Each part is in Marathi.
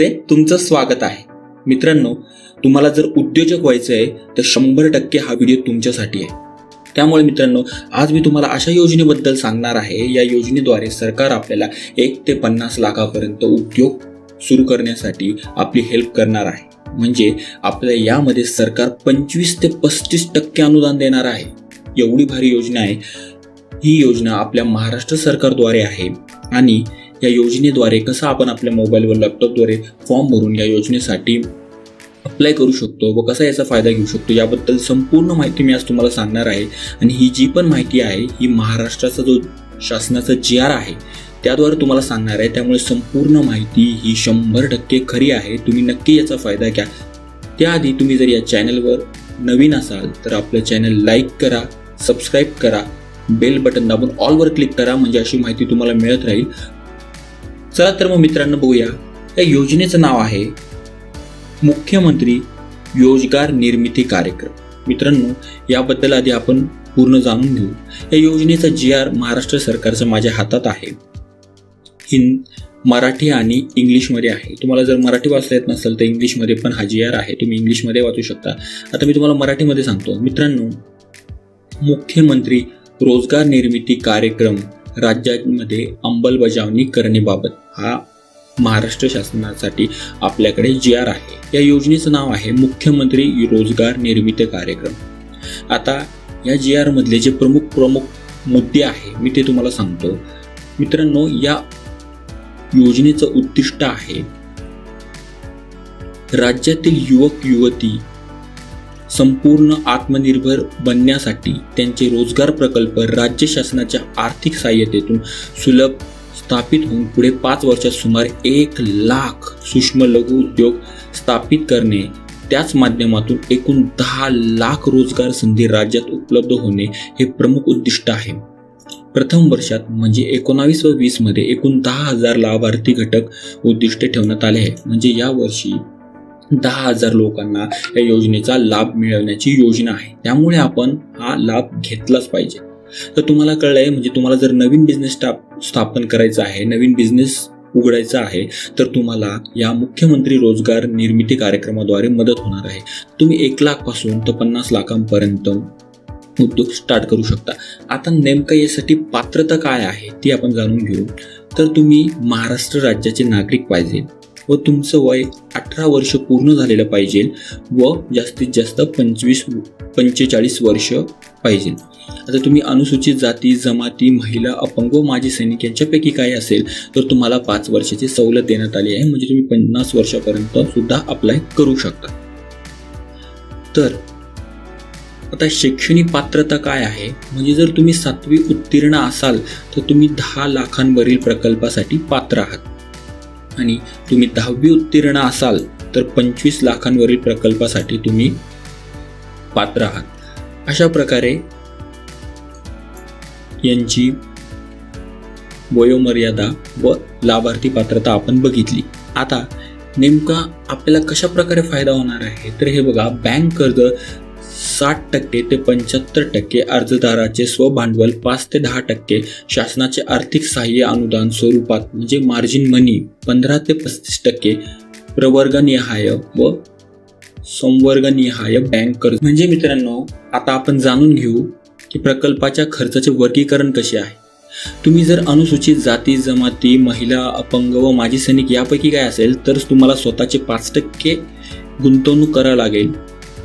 तुमचं स्वागत आहे. मित्रांनो तुम्हाला जर उद्योजक व्हायचं आहे तर शंभर टक्के हा व्हिडिओ तुमच्यासाठी आहे. त्यामुळे मित्रांनो आज मी तुम्हाला अशा योजनेबद्दल सांगणार आहे. या योजनेद्वारे सरकार आपल्याला एक ते पन्नास लाखापर्यंत उद्योग सुरू करण्यासाठी आपली हेल्प करणार आहे. म्हणजे आपल्या यामध्ये सरकार पंचवीस ते पस्तीस टक्के अनुदान देणार आहे. एवढी भारी योजना आहे. ही योजना आपल्या महाराष्ट्र सरकारद्वारे आहे. आणि या योजनेद्वारे कसं आपण आपल्या मोबाईल व लॅपटॉपद्वारे फॉर्म भरून या योजनेसाठी अप्लाय करू शकतो व कसा याचा फायदा घेऊ शकतो याबद्दल संपूर्ण माहिती मी आज तुम्हाला सांगणार आहे. आणि ही जी पण माहिती आहे ही महाराष्ट्राचा जो शासनाचा जी आर आहे त्याद्वारे तुम्हाला सांगणार आहे. त्यामुळे संपूर्ण माहिती ही शंभर टक्के खरी आहे. तुम्ही नक्की याचा फायदा घ्या. त्याआधी तुम्ही जर या चॅनलवर नवीन असाल तर आपलं चॅनल लाईक करा सबस्क्राईब करा बेल बटन दाबून ऑलवर क्लिक करा म्हणजे अशी माहिती तुम्हाला मिळत राहील. चला तर मग मित्रांनो बघूया. या योजनेचं नाव आहे मुख्यमंत्री रोजगार निर्मिती कार्यक्रम. मित्रांनो याबद्दल आधी आपण पूर्ण जाणून घेऊ. या योजनेचा जी आर महाराष्ट्र सरकारचा माझ्या हातात आहे. हिंद मराठी आणि इंग्लिशमध्ये आहे. तुम्हाला जर मराठी वाचता येत नसेल तर इंग्लिशमध्ये पण हा जी आर आहे. तुम्ही इंग्लिशमध्ये वाचू शकता. आता मी तुम्हाला मराठीमध्ये सांगतो. मित्रांनो मुख्यमंत्री रोजगार निर्मिती कार्यक्रम राज्यामध्ये अंमलबजावणी करण्याबाबत हा महाराष्ट्र शासनासाठी आपल्याकडे जी आर आहे. या योजनेचं नाव आहे मुख्यमंत्री रोजगार निर्मिती कार्यक्रम. आता या जी आर मधले जे प्रमुख प्रमुख मुद्दे आहे मी ते तुम्हाला सांगतो. मित्रांनो या योजनेचं उद्दिष्ट आहे राज्यातील युवक युवती संपूर्ण आत्मनिर्भर बनण्यासाठी त्यांचे रोजगार प्रकल्प राज्य शासनाच्या आर्थिक सहाय्यतेतून सुलभ स्थापित होऊन पुढे पाच वर्षात सुमारे एक लाख सूक्ष्म लघु उद्योग स्थापित करणे त्याच माध्यमातून एकूण दहा लाख रोजगार संधी राज्यात उपलब्ध होणे हे प्रमुख उद्दिष्ट आहे. प्रथम वर्षात म्हणजे एकोणावीस व वीसमध्ये एकूण दहा हजार लाभार्थी घटक उद्दिष्ट ठेवण्यात आले आहे. म्हणजे यावर्षी दहा हजार लोकांना या योजनेचा लाभ मिळवण्याची योजना आहे. त्यामुळे आपण हा लाभ घेतलाच पाहिजे. तर तुम्हाला कळलंय म्हणजे तुम्हाला जर नवीन बिझनेस स्थापन करायचा आहे नवीन बिझनेस उघडायचा आहे तर तुम्हाला या मुख्यमंत्री रोजगार निर्मिती कार्यक्रमाद्वारे मदत होणार आहे. तुम्ही एक लाखपासून तर पन्नास लाखांपर्यंत उद्योग स्टार्ट करू शकता. आता नेमकं यासाठी पात्रता काय आहे ती आपण जाणून घेऊ. तर तुम्ही महाराष्ट्र राज्याचे नागरिक पाहिजे. व तुमचं वय अठरा वर्ष पूर्ण झालेलं पाहिजे व जास्तीत जास्त पंचवीस पंचेचाळीस वर्ष पाहिजे. आता तुम्ही अनुसूचित जाती जमाती महिला अपंग व माजी सैनिक यांच्यापैकी काय असेल तर तुम्हाला पाच वर्षाची सवलत देण्यात आली आहे. म्हणजे तुम्ही पन्नास वर्षापर्यंत सुद्धा अप्लाय करू शकता. तर आता शैक्षणिक पात्रता काय आहे? म्हणजे जर तुम्ही सातवी उत्तीर्ण असाल तर तुम्ही दहा लाखांवरील प्रकल्पासाठी पात्र आहात. आणि तुम्ही दहावी उत्तीर्ण असाल तर पंचवीस लाखांवरील प्रकल्पासाठी तुम्ही पात्र आहात. अशा प्रकारे यांची वयोमर्यादा व लाभार्थी पात्रता आपण बघितली. आता नेमका आपल्याला कशा प्रकारे फायदा होणार आहे? तर हे बघा बँक कर्ज साठ टक्के ते पंच्याहत्तर टक्के अर्जदाराचे स्वभांडवल पाच ते दहा टक्के शासनाचे आर्थिक सहाय्य अनुदान स्वरूपात म्हणजे मार्जिन मनी पंधरा ते पस्तीस टक्के प्रवर्गनिहाय व संवर्गनिहाय बँक कर्ज. म्हणजे मित्रांनो आता आपण जाणून घेऊ की प्रकल्पाच्या खर्चाचे वर्गीकरण कसे आहे. तुम्ही जर अनुसूचित जाती जमाती महिला अपंग व माजी सैनिक यापैकी काय असेल तर तुम्हाला स्वतःचे पाच टक्के गुंतवणूक करावं लागेल.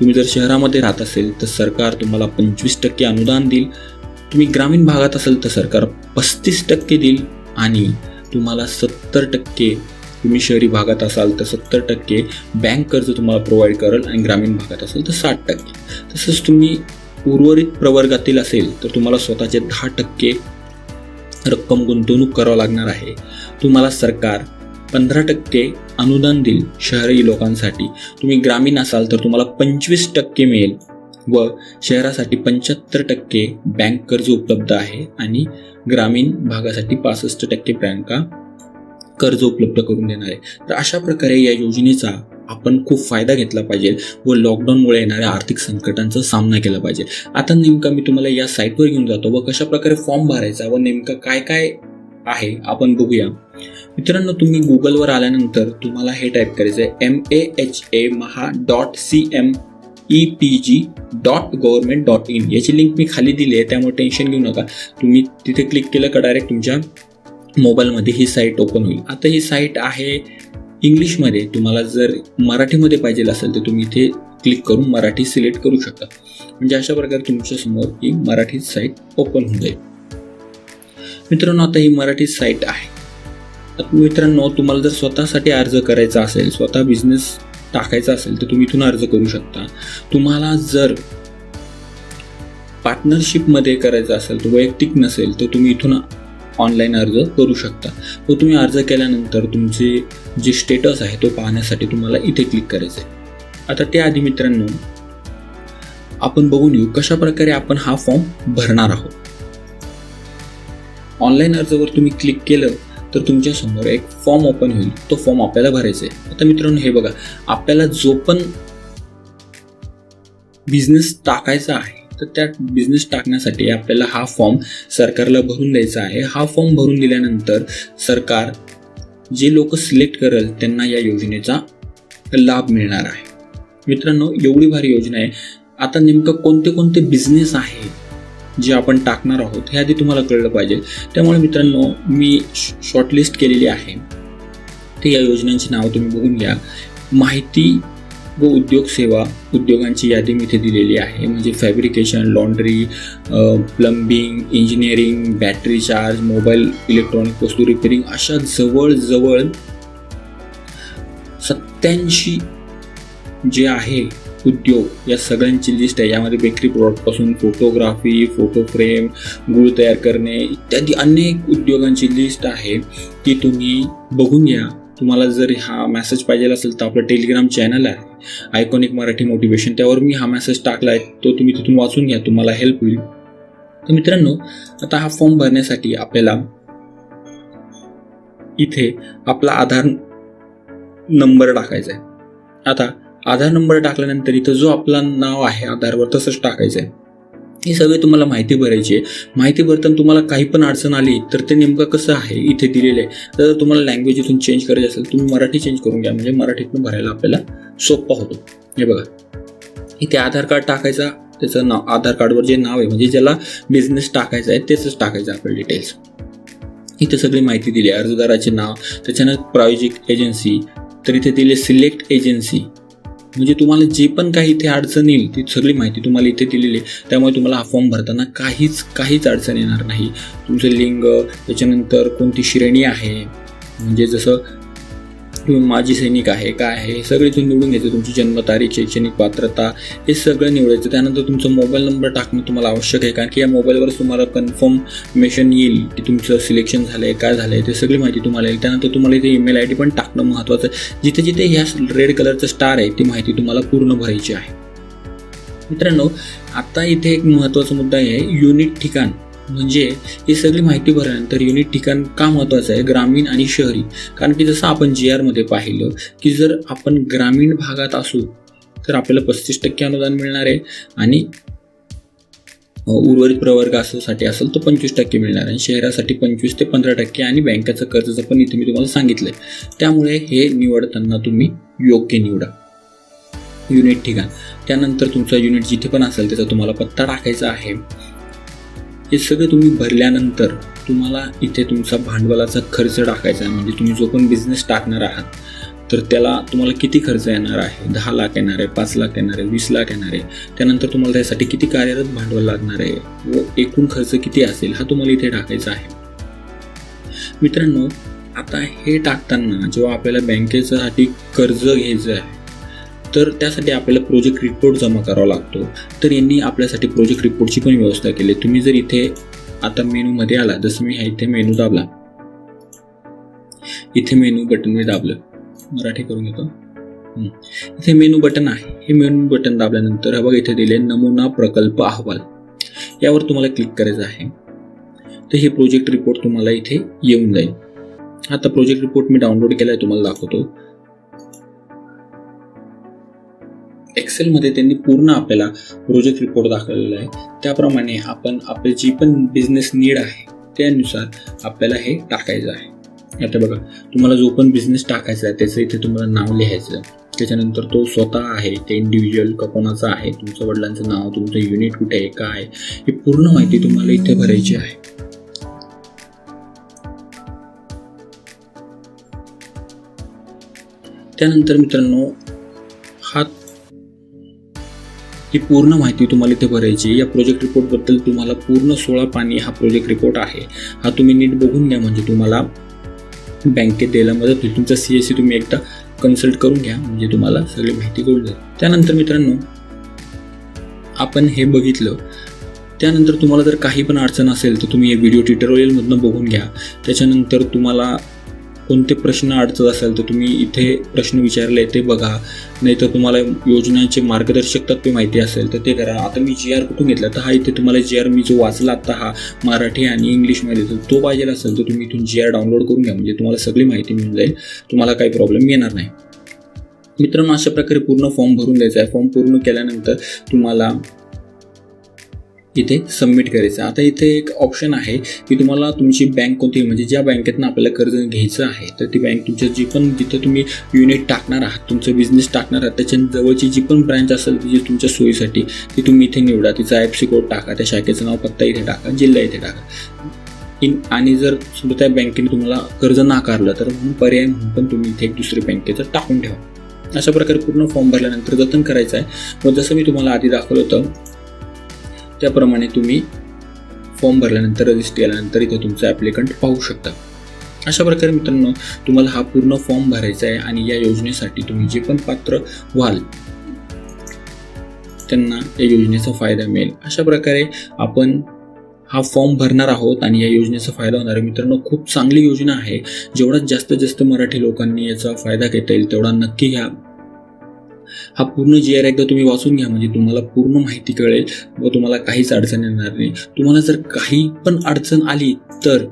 तुम्ही जर शहरामध्ये राहत असेल तर सरकार तुम्हाला पंचवीस टक्के अनुदान देईल. तुम्ही ग्रामीण भागात असेल तर सरकार पस्तीस टक्के देईल. आणि तुम्हाला सत्तर टक्के तुम्ही शहरी भागात असाल तर सत्तर टक्के बँक कर्ज तुम्हाला प्रोव्हाइड करेल आणि ग्रामीण भागात असेल तर साठ टक्के. तसंच तुम्ही उर्वरित प्रवर्गातील असेल तर तुम्हाला स्वतःचे दहा टक्के रक्कम गुंतवणूक करावं लागणार आहे. तुम्हाला सरकार पंधरा टक्के अनुदान देईल शहरी लोकांसाठी. तुम्ही ग्रामीण असाल तर तुम्हाला पंचवीस टक्के मिळेल व शहरासाठी पंच्याहत्तर टक्के बँक कर्ज उपलब्ध आहे आणि ग्रामीण भागासाठी पासष्ट टक्के बँका कर्ज उपलब्ध करून देणार आहे. तर अशा प्रकारे या योजनेचा आपण खूप फायदा घेतला पाहिजे व लॉकडाऊनमुळे येणाऱ्या आर्थिक संकटांचा सामना केला पाहिजे. आता नेमका मी तुम्हाला या साईटवर घेऊन जातो व कशा प्रकारे फॉर्म भरायचा व नेमका काय काय आहे आपण बघूया. मित्रांनो तुम्ही गुगलवर आल्यानंतर तुम्हाला हे टाईप करायचं आहे M A H A Maha dot C M E P G dot government dot in याची लिंक मी खाली दिली आहे त्यामुळे टेन्शन घेऊ नका. तुम्ही तिथे क्लिक केलं का डायरेक्ट तुमच्या मोबाईलमध्ये ही साईट ओपन होईल. आता ही साईट आहे इंग्लिशमध्ये तुम्हाला जर मराठीमध्ये पाहिजे असेल तर तुम्ही इथे क्लिक करून मराठी सिलेक्ट करू शकता. म्हणजे अशा प्रकारे तुमच्यासमोर ही मराठी साईट ओपन होऊन जाईल. मित्रांनो आता ही मराठी साईट आहे. मित्रांनो तुम्हाला जर स्वतःसाठी अर्ज करायचा असेल स्वतः बिझनेस टाकायचा असेल तर तुम्ही इथून अर्ज करू शकता. तुम्हाला जर पार्टनरशिपमध्ये करायचं असेल तर वैयक्तिक नसेल तर तुम्ही इथून ऑनलाईन अर्ज करू शकता. व तुम्ही अर्ज केल्यानंतर तुमचे जे स्टेटस आहे तो पाहण्यासाठी तुम्हाला इथे क्लिक करायचं आहे आता त्याआधी मित्रांनो आपण बघून येऊ कशा प्रकारे आपण हा फॉर्म भरणार आहोत. ऑनलाईन अर्जवर तुम्ही क्लिक केलं तर तुमच्यासमोर एक फॉर्म ओपन होईल. तो फॉर्म आपल्याला भरायचा आहे. आता मित्रांनो हे बघा. आपल्याला जो पण बिझनेस टाकायचा आहे तर त्या बिझनेस टाकण्यासाठी आपल्याला हा फॉर्म सरकारला भरून द्यायचा आहे. हा फॉर्म भरून दिल्यानंतर सरकार जे लोक सिलेक्ट करेल त्यांना या योजनेचा लाभ मिळणार आहे. मित्रांनो एवढी भारी योजना आहे. आता नेमकं कोणते कोणते बिझनेस आहे जे आपण टाकणार आहोत हे आधी तुम्हाला कळलं पाहिजे. त्यामुळे मित्रांनो मी शॉर्टलिस्ट केलेली आहे. ते या योजनांची नावं तुम्ही बघून घ्या. माहिती व उद्योग सेवा उद्योगांची यादी मी इथे दिलेली आहे. म्हणजे fabrication laundry plumbing engineering battery charge mobile electronic वस्तू रिपेरिंग अशा जवळजवळ सत्याऐंशी जे आहे उद्योग या सगळ्यांची लिस्ट आहे. यामध्ये बेकरी प्रॉडक्टपासून फोटोग्राफी फोटो फ्रेम गुळ तयार करणे इत्यादी अनेक उद्योगांची लिस्ट आहे ती तुम्ही बघून घ्या. तुम्हाला जर हा मेसेज पाहिजे असेल तर आपलं टेलिग्राम चॅनल आहे. आयकॉनिक मराठी मोटिवेशन त्यावर मी हा मेसेज टाकला आहे. तो तुम्ही तिथून वाचून घ्या. तुम्हाला हेल्प होईल. तर मित्रांनो आता हा फॉर्म भरण्यासाठी आपल्याला इथे आपला आधार नंबर टाकायचा आहे. आता आधार नंबर टाकल्यानंतर इथं जो आपला नाव आहे आधारवर तसंच टाकायचं आहे हे सगळे तुम्हाला माहिती भरायची आहे. माहिती भरताना तुम्हाला काही पण अडचण आली तर ते नेमकं कसं आहे इथे दिलेलं आहे. तर तुम्हाला लँग्वेज इथून चेंज करायची असेल तुम्ही मराठी चेंज करून घ्या. म्हणजे मराठीतून भरायला आपल्याला सोपा होतो. हे बघा. इथे आधार कार्ड टाकायचा त्याचं नाव आधार कार्डवर जे नाव आहे म्हणजे ज्याला बिझनेस टाकायचा आहे तेच टाकायचं आपलं डिटेल्स इथे सगळी माहिती दिली अर्जदाराचे नाव त्याच्यानंतर प्रायोजिक एजन्सी तर इथे दिले सिलेक्ट एजन्सी म्हणजे तुम्हाला जे पण काही इथे अडचण येईल ती सगळी माहिती तुम्हाला इथे दिलेली आहे. त्यामुळे तुम्हाला हा फॉर्म भरताना काहीच काहीच अडचण येणार नाही. तुमचं लिंग त्याच्यानंतर कोणती श्रेणी आहे म्हणजे जसं तुम्ही माजी सैनिक आहे काय आहे हे सगळे तुम्ही निवडून घ्यायचं तुमची जन्मतारीख शैक्षणिक पात्रता हे सगळं निवडायचं. त्यानंतर तुमचा मोबाईल नंबर टाकणं तुम्हाला आवश्यक आहे कारण की या मोबाईलवर तुम्हाला कन्फर्मेशन येईल की तुमचं सिलेक्शन झालं आहे काय झालं आहे ते सगळी माहिती तुम्हाला येईल. त्यानंतर तुम्हाला इथे ईमेल आय डी पण टाकणं महत्त्वाचं आहे. जिथे जिथे ह्या रेड कलरचं स्टार आहे ती माहिती तुम्हाला पूर्ण भरायची आहे. मित्रांनो आता इथे एक महत्त्वाचा मुद्दा आहे युनिट ठिकाण. म्हणजे ही सगळी माहिती भरल्यानंतर युनिट ठिकाण का महत्त्वाचं आहे? ग्रामीण आणि शहरी. कारण की जसं आपण जी आरमध्ये पाहिलं की जर आपण ग्रामीण भागात असू तर आपल्याला पस्तीस टक्के अनुदान मिळणार आहे आणि उर्वरित प्रवर्गसाठी असेल तर पंचवीस टक्के मिळणार आणि शहरासाठी पंचवीस ते पंधरा टक्के आणि बँकेचं कर्जाचं पण इथे मी तुम्हाला सांगितलंय. त्यामुळे हे निवडताना तुम्ही योग्य निवडा. युनिट ठिकाण. त्यानंतर तुमचा युनिट जिथे पण असेल त्याचा तुम्हाला पत्ता टाकायचा आहे. हे सगळं तुम्ही भरल्यानंतर तुम्हाला इथे तुमचा भांडवलाचा खर्च टाकायचा आहे. म्हणजे तुम्ही जो पण बिझनेस टाकणार आहात तर त्याला तुम्हाला किती खर्च येणार आहे? दहा लाख येणार आहे पाच लाख येणार आहे वीस लाख येणार आहे. त्यानंतर तुम्हाला त्यासाठी किती कार्यरत भांडवल लागणार आहे? व एकूण खर्च किती असेल? हा तुम्हाला इथे टाकायचा आहे. मित्रांनो आता हे टाकताना जेव्हा आपल्याला बँकेसाठी कर्ज घ्यायचं आहे तर त्यासाठी आपल्याला प्रोजेक्ट रिपोर्ट जमा करावा लागतो. तर यांनी आपल्यासाठी प्रोजेक्ट रिपोर्टची पण व्यवस्था केली. तुम्ही जर इथे आता मेनूमध्ये आला जसं मी इथे मेनू दाबला. इथे मेनू बटन मी दाबलं. मराठी करून घेतो. इथे मेनू बटन आहे. हे मेनू बटन दाबल्यानंतर हा बघा इथे दिले नमुना प्रकल्प अहवाल. यावर तुम्हाला क्लिक करायचं आहे. तर हे प्रोजेक्ट रिपोर्ट तुम्हाला इथे येऊन जाईल. आता प्रोजेक्ट रिपोर्ट मी डाउनलोड केला आहे तुम्हाला दाखवतो. एक्सेलमध्ये त्यांनी पूर्ण आपल्याला प्रोजेक्ट रिपोर्ट दाखवलेला आहे. त्याप्रमाणे आपण आपले जी पण बिझनेस नीड आहे त्यानुसार आपल्याला हे टाकायचं आहे. आता बघा तुम्हाला जो पण बिझनेस टाकायचा आहे त्याचं इथे तुम्हाला नाव लिहायचं त्याच्यानंतर तो स्वतः आहे ते इंडिव्हिज्युअल का कोणाचा आहे तुमचं वडिलांचं नाव तुमचं युनिट कुठे आहे काय ही पूर्ण माहिती तुम्हाला इथे भरायची आहे. त्यानंतर मित्रांनो ही पूर्ण माहिती तुम्हाला इथे भरायची या प्रोजेक्ट रिपोर्टबद्दल तुम्हाला पूर्ण सोळा पाणी हा प्रोजेक्ट रिपोर्ट आहे. हा तुम्ही नीट बघून घ्या म्हणजे तुम्हाला बँकेत द्यायला मदत होईल. तुमचा सी एस सी तुम्ही एकदा कन्सल्ट करून घ्या म्हणजे तुम्हाला सगळी माहिती कळून जाईल. त्यानंतर मित्रांनो आपण हे बघितलं. त्यानंतर तुम्हाला जर काही पण अडचण असेल तर तुम्ही हे व्हिडिओ ट्युटोरियलमधनं बघून घ्या. त्याच्यानंतर तुम्हाला कोणते प्रश्न अडचण असेल तर तुम्ही इथे प्रश्न विचारले ते बघा. नाहीतर तुम्हाला योजनांचे मार्गदर्शक तत्वे माहिती असेल तर ते करा. आता मी जी आर कुठून घेतला? तर हा इथे तुम्हाला जी आर मी जो वाचला आता हा मराठी आणि इंग्लिशमध्ये तर तो पाहिजे असेल तर तुम्ही इथून जी आर डाउनलोड करून घ्या. म्हणजे तुम्हाला सगळी माहिती मिळून जाईल. तुम्हाला काही प्रॉब्लेम येणार नाही. मित्रांनो अशा प्रकारे पूर्ण फॉर्म भरून द्यायचा आहे. फॉर्म पूर्ण केल्यानंतर तुम्हाला इथे सबमिट करायचं. आता इथे एक ऑप्शन आहे की तुम्हाला तुमची बँक कोणती म्हणजे ज्या बँकेतनं आपल्याला कर्ज घ्यायचं आहे तर ती बँक तुमच्या जी पण जिथं तुम्ही युनिट टाकणार आहात तुमचं बिझनेस टाकणार आहात त्याच्या जवळची जी पण ब्रँच असेल ती तुमच्या सोयीसाठी ती तुम्ही इथे निवडा. तिचा आय एफ सी कोड टाका त्या शाखेचं नाव पत्ता इथे टाका जिल्हा इथे टाका. इन आणि जर समजा त्या बँकेने तुम्हाला कर्ज नाकारलं तर म्हणून पर्याय म्हणून पण तुम्ही इथे एक दुसरी बँकेचं टाकून ठेवा. अशा प्रकारे पूर्ण फॉर्म भरल्यानंतर जतन करायचं आहे. मग जसं मी तुम्हाला आधी दाखवलं होतं त्याप्रमाणे तुम्ही फॉर्म भरल्यानंतर रजिस्टर केल्यानंतर इथे तुमचं ॲप्लिकंट पाहू शकता. अशा प्रकारे मित्रांनो तुम्हाला हा पूर्ण फॉर्म भरायचा आहे आणि या योजनेसाठी तुम्ही जे पण पात्र व्हाल त्यांना या योजनेचा फायदा मिळेल. अशा प्रकारे आपण हा फॉर्म भरणार आहोत आणि या योजनेचा फायदा होणार आहे. मित्रांनो खूप चांगली योजना आहे. जेवढा जास्तीत जास्त मराठी लोकांनी याचा फायदा घेता येईल तेवढा नक्की घ्या. हा पूर्ण जी आर एकदा तुम्ही वाचून घ्या म्हणजे तुम्हाला पूर्ण माहिती कळेल व तुम्हाला काहीच अडचण येणार नाही. तुम्हाला जर काही पण अडचण आली तर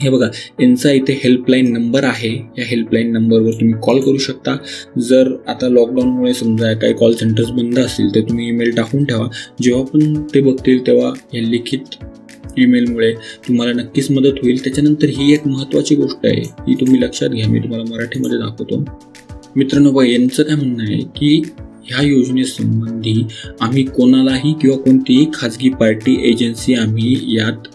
हे बघा यांचा इथे हेल्पलाईन नंबर आहे. या हेल्पलाईन नंबरवर तुम्ही कॉल करू शकता. जर आता लॉकडाऊनमुळे समजा काही कॉल सेंटर्स बंद असतील तर तुम्ही ईमेल टाकून ठेवा. जेव्हा पण ते बघतील तेव्हा हे लिखित ईमेलमुळे तुम्हाला नक्कीच मदत होईल. त्याच्यानंतर ही एक महत्त्वाची गोष्ट आहे ही तुम्ही लक्षात घ्या. मी तुम्हाला मराठीमध्ये दाखवतो. मित्रांनो बघा यांचं काय म्हणणं आहे की ह्या योजनेसंबंधी आम्ही कोणालाही किंवा कोणतीही खाजगी पार्टी एजन्सी आम्ही यात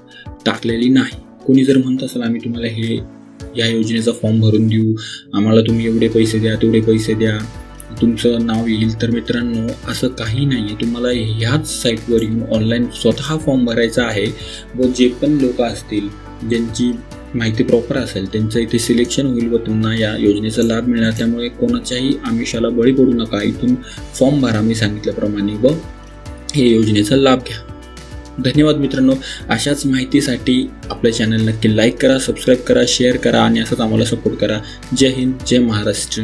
टाकलेली नाही. कोणी जर म्हणत असेल आम्ही तुम्हाला हे या योजनेचा फॉर्म भरून देऊ आम्हाला तुम्ही एवढे पैसे द्या तेवढे पैसे द्या तुमचं नाव येईल तर मित्रांनो असं काही नाही आहे तुम्हाला ह्याच साईटवर येऊन ऑनलाईन स्वतः फॉर्म भरायचा आहे व जे पण लोक असतील ज्यांची माहिती प्रॉपर असेल त्यांचं इथे सिलेक्शन होईल व त्यांना या योजनेचा लाभ मिळणार. त्यामुळे कोणाच्याही आमिषाला बळी पडू नका. इथून फॉर्म भरा मी सांगितल्याप्रमाणे व हे योजनेचा लाभ घ्या. धन्यवाद मित्रांनो. अशाच माहितीसाठी आपल्या चॅनल नक्की लाईक करा सबस्क्राईब करा शेअर करा आणि असंच आम्हाला सपोर्ट करा. जय हिंद जय महाराष्ट्र.